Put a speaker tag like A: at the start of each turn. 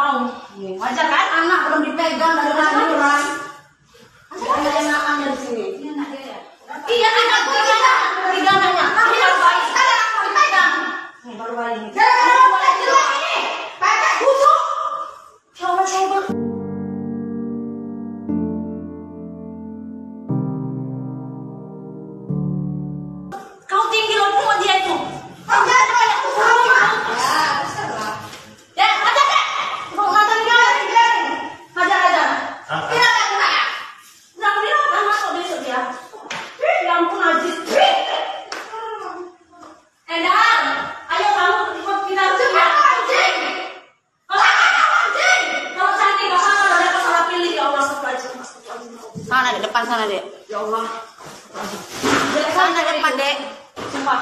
A: mau. Wajar kan? Anak belum
B: dipegang dari tadi orang. Ada enakannya di sini.
A: Iya anak juga. Tiga anaknya. Baru. Baru
B: depan sana dek.
A: Ya Allah. Sana depan dek. Sumpah